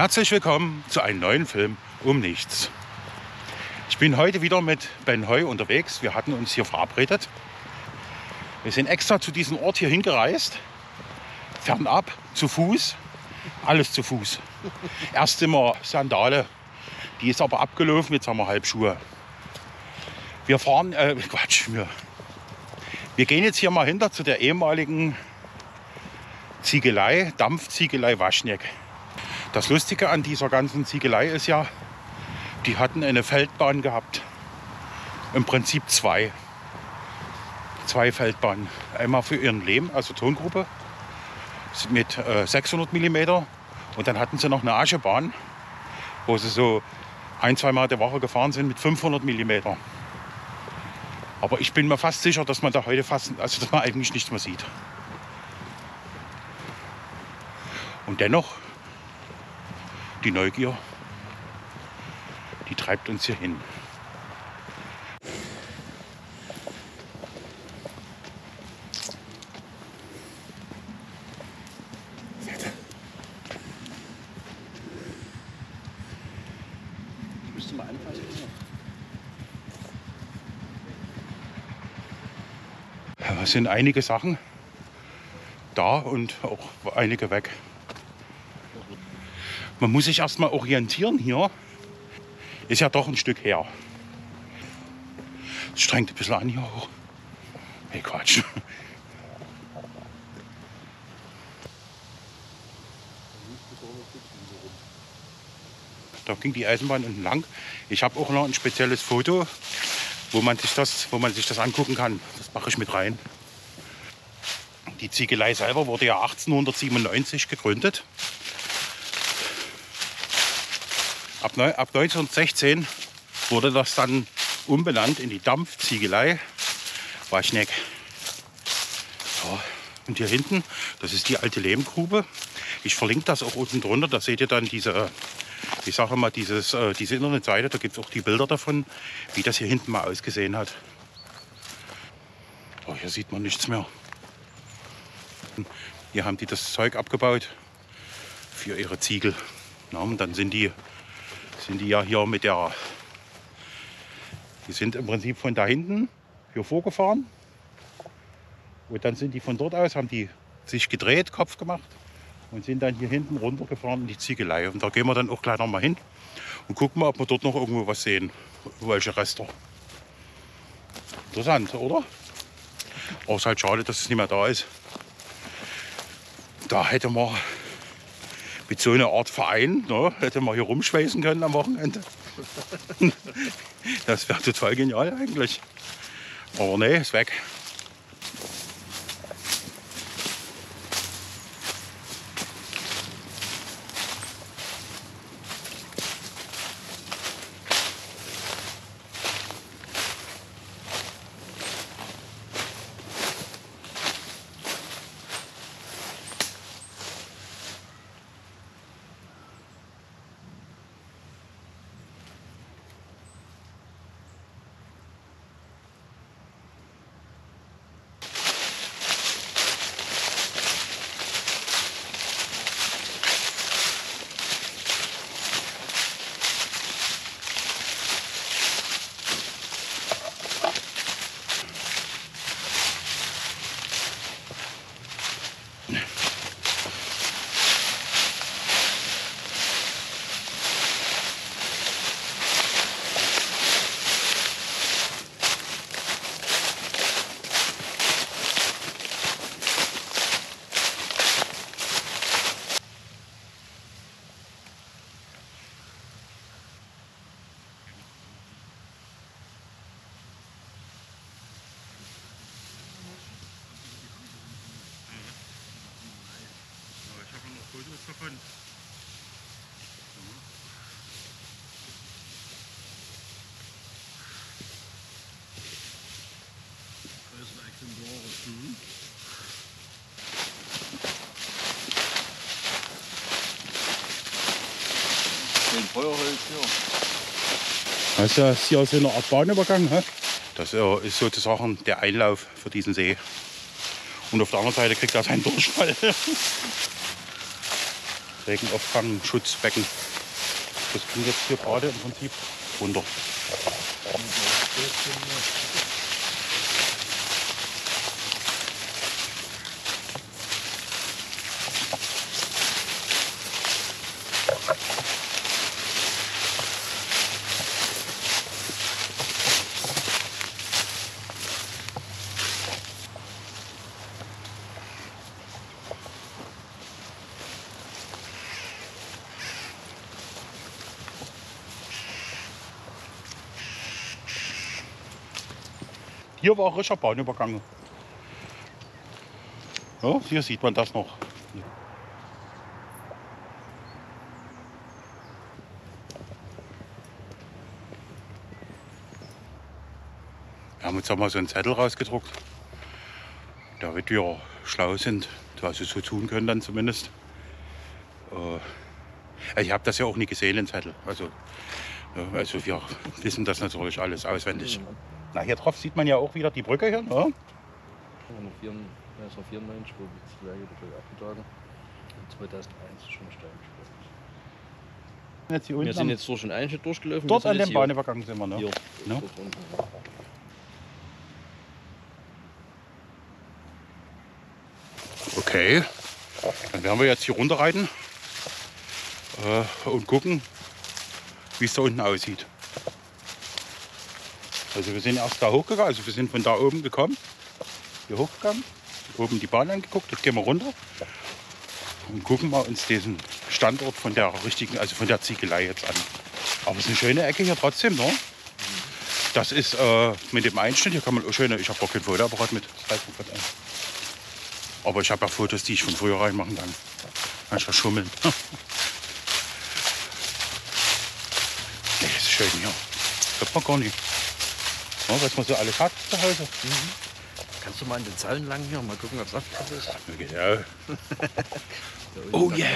Herzlich willkommen zu einem neuen Film um nichts. Ich bin heute wieder mit Ben Heu unterwegs. Wir hatten uns hier verabredet. Wir sind extra zu diesem Ort hier hingereist. Fernab, zu Fuß. Alles zu Fuß. Erst immer Sandale. Die ist aber abgelaufen. Jetzt haben wir Halbschuhe. Wir fahren, äh, Quatsch, wir, wir gehen jetzt hier mal hinter zu der ehemaligen Ziegelei, Dampfziegelei Waschneck. Das Lustige an dieser ganzen Ziegelei ist ja, die hatten eine Feldbahn gehabt. Im Prinzip zwei. Zwei Feldbahnen. Einmal für ihren Lehm, also Tongruppe, mit äh, 600 mm. Und dann hatten sie noch eine Aschebahn, wo sie so ein, zwei Mal der Woche gefahren sind mit 500 mm. Aber ich bin mir fast sicher, dass man da heute fast, also dass man eigentlich nichts mehr sieht. Und dennoch die Neugier, die treibt uns hier hin. Es sind einige Sachen da und auch einige weg. Man muss sich erstmal orientieren hier. Ist ja doch ein Stück her. Es strengt ein bisschen an hier hoch. Hey Quatsch. Da ging die Eisenbahn unten lang. Ich habe auch noch ein spezielles Foto, wo man sich das, wo man sich das angucken kann. Das mache ich mit rein. Die Ziegelei selber wurde ja 1897 gegründet. Ab, neu- ab 1916 wurde das dann umbenannt in die Dampfziegelei Waschneck. So, und hier hinten, das ist die alte Lehmgrube. Ich verlinke das auch unten drunter. Da seht ihr dann diese, ich sage mal, dieses, äh, diese Internetseite. Da gibt es auch die Bilder davon, wie das hier hinten mal ausgesehen hat. Oh, hier sieht man nichts mehr. Hier haben die das Zeug abgebaut für ihre Ziegel. Na, und dann sind die, sind die ja hier mit der. Die sind im Prinzip von da hinten hier vorgefahren. Und dann sind die von dort aus, haben die sich gedreht, Kopf gemacht und sind dann hier hinten runtergefahren in die Ziegelei. Und da gehen wir dann auch gleich noch hin und gucken mal, ob wir dort noch irgendwo was sehen. Welche Reste. Interessant, oder? Aber ist halt schade, dass es nicht mehr da ist. Da hätte man mit so einer Art Verein, ne, hätte man hier rumschweißen können am Wochenende. Das wäre total genial eigentlich. Aber nee, ist weg. Ich habe noch Fotos davon. Den Feuerholz hier. Das ist ja hier so eine Art Bahnübergang. Hä? Das ist sozusagen der Einlauf für diesen See. Und auf der anderen Seite kriegt er seinen Durchfall. Regenaufgang, Schutzbecken. Das ging jetzt hier gerade im Prinzip runter. Hier war rischer Bahnübergang. Ja, hier sieht man das noch. Wir haben uns auch mal so einen Zettel rausgedruckt, damit wir schlau sind, was sie so tun können dann zumindest. Äh, ich habe das ja auch nie gesehen, den Zettel. Also, also wir wissen das natürlich alles auswendig. Na, hier drauf sieht man ja auch wieder die Brücke hier. Ne? Ja, noch 1994, wo die dafür abgetragen. Und 2001 schon Steinsport. Jetzt hier Wir unten sind am- jetzt durch den Einschnitt durchgelaufen. dort wir an sind dem Bahnübergang sind wir. Ne? Hier, Ne? Okay, dann werden wir jetzt hier runterreiten äh, und gucken, wie es da unten aussieht. Also wir sind erst da hochgegangen, also wir sind von da oben gekommen, hier hochgegangen, oben die Bahn angeguckt, jetzt gehen wir runter und gucken mal uns diesen Standort von der richtigen, also von der Ziegelei jetzt an. Aber es ist eine schöne Ecke hier trotzdem, ne? Das ist äh, mit dem Einschnitt, hier kann man auch schöne, ich habe auch kein Fotoapparat mit. Aber ich habe ja Fotos, die ich von früher reinmachen kann. Kann ich ja schummeln. nee, ist schön hier. Hört man gar nicht. Ja, was man so alles hat zu Hause. Kannst du mal in den Zahlen lang hier mal gucken, was Saftkraft ist? Unten Oh yeah.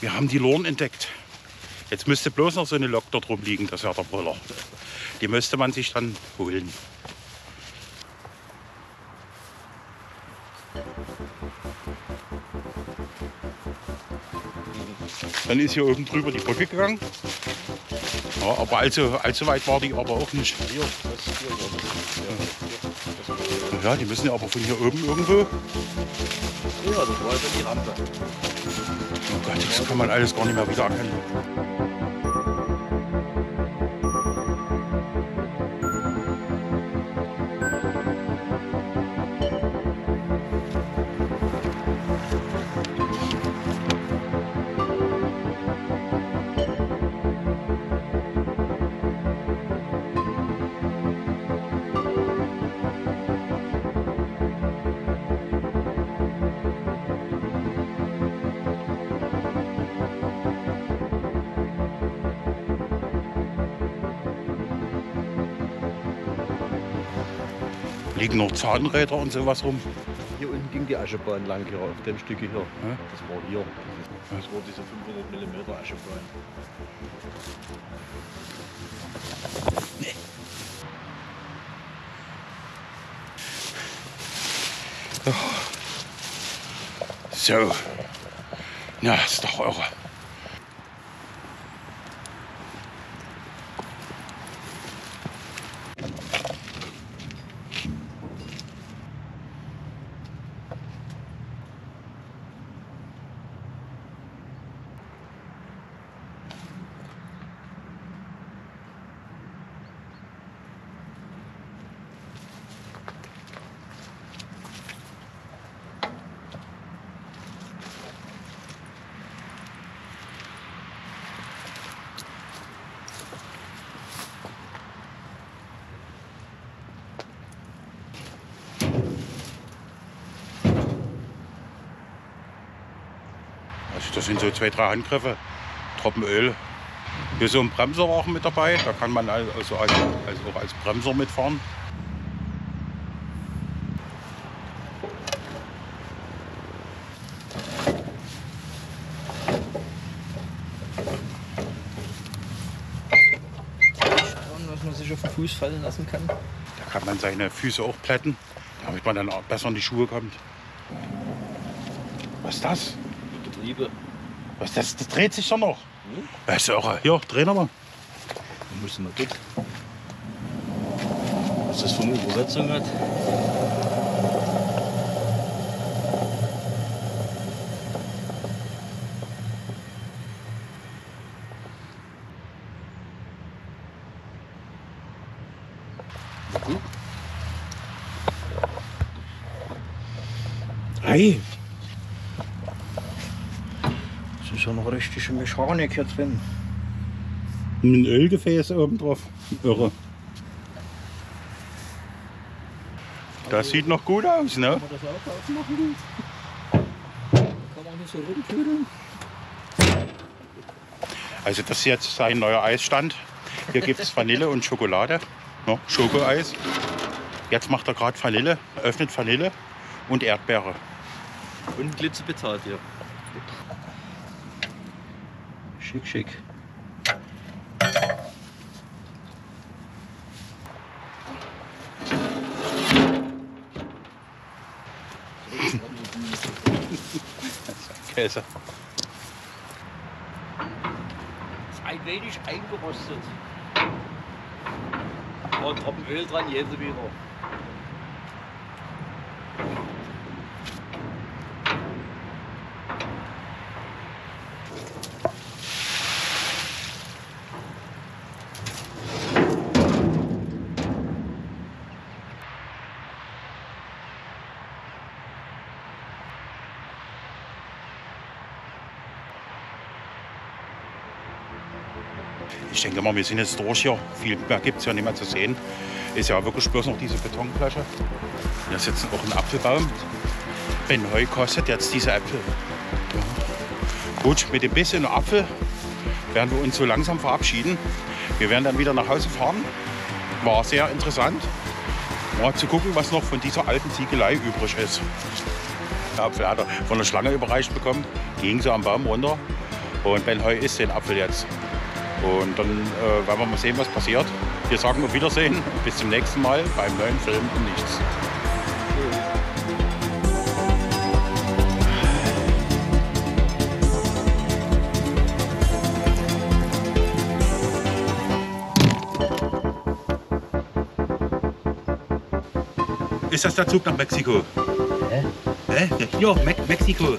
wir haben die Lorn entdeckt. Jetzt müsste bloß noch so eine Lok dort rumliegen, das wäre der Brüller. Die müsste man sich dann holen. Dann ist hier oben drüber die Brücke gegangen. Ja, aber allzu, allzu weit war die aber auch nicht. Ja, die müssen ja aber von hier oben irgendwo. Ja, das war die Rampe. Oh Gott, das kann man alles gar nicht mehr wieder erkennen. Liegen noch Zahnräder und sowas rum. Hier unten ging die Aschebahn lang, hier auf dem Stück hier. Ja. Das war hier. Das war diese 500 mm Aschebahn. So. Ja, ist doch eure. Das sind so zwei, drei Handgriffe. Tropfen Öl. Hier ist so ein Bremser war auch mit dabei. Da kann man also als, als, auch als Bremser mitfahren. Schauen, was man sich auf den Fuß fallen lassen kann. Da kann man seine Füße auch plätten, damit man dann auch besser in die Schuhe kommt. Was ist das? Getriebe. Was, das, das dreht sich doch noch. Das ist irre. Ja, dreh nochmal. Musst du mal gucken. Was das für eine Übersetzung hat. Hey! Das ist ja noch richtige Mechanik hier drin. Ein Ölgefäß oben drauf. Irre. Das sieht noch gut aus, ne? Kann man das auch aufmachen? Kann man nicht so rumtüdeln? Also das ist jetzt sein neuer Eisstand. Hier gibt es Vanille und Schokolade. Ja, Schokoeis. Jetzt macht er gerade Vanille, öffnet Vanille und Erdbeere. Und Glitzer bezahlt hier. Schick, schick. Käse. Ist ein wenig eingerostet. Und Öl dran, jetzt wieder. Ich denke mal, wir sind jetzt durch hier. Viel mehr gibt es ja nicht mehr zu sehen. Ist ja wirklich bloß noch diese Betonfläche. Hier ist jetzt auch ein Apfelbaum. Ben Heu kostet jetzt diese Äpfel. Gut, mit dem bisschen Apfel werden wir uns so langsam verabschieden. Wir werden dann wieder nach Hause fahren. War sehr interessant. Mal zu gucken, was noch von dieser alten Ziegelei übrig ist. Der Apfel hat er von der Schlange überreicht bekommen. Ging so am Baum runter. Und Ben Heu isst den Apfel jetzt. Und dann äh, werden wir mal sehen, was passiert. Wir sagen auf Wiedersehen. Bis zum nächsten Mal beim neuen Film um nichts. Ist das der Zug nach Mexiko? Hä? Hä? Ja, Me Mexiko.